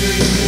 you.